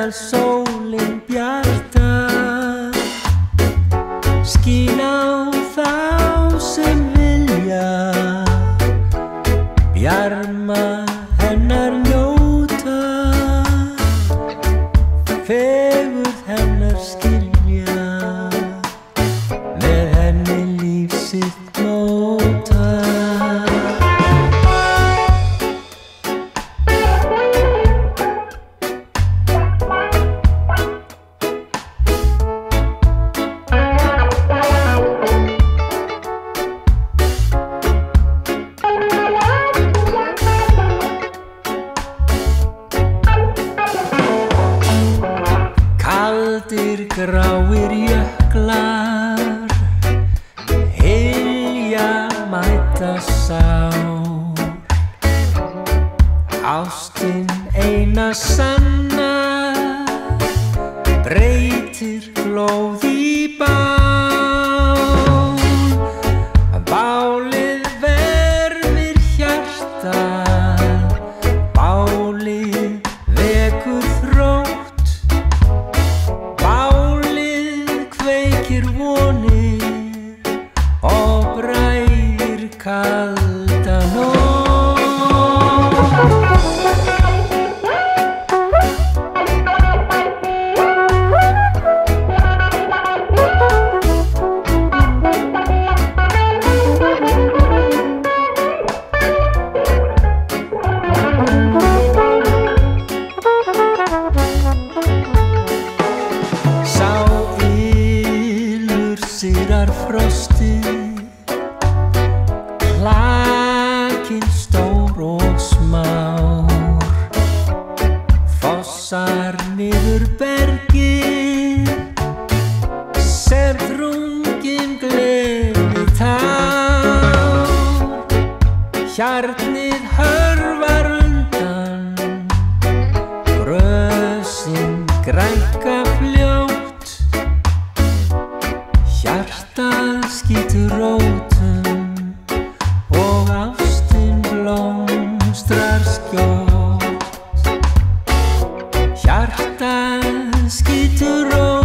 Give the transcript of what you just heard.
meðan sólinn bjarta skín á þá sem vilja bjarma hennar gráir jöklar Hilja mæta sár Ástin eina sanna Breytir glóð í bál bir vonir, obra ir kal. Sirar frostið Klakin stór og smár. Fossar niður bergið Sem þrungin gleði tár. Hjarnið skýtur rótum og ástinn blómstrar skjótt. Hjartað skýtur rótum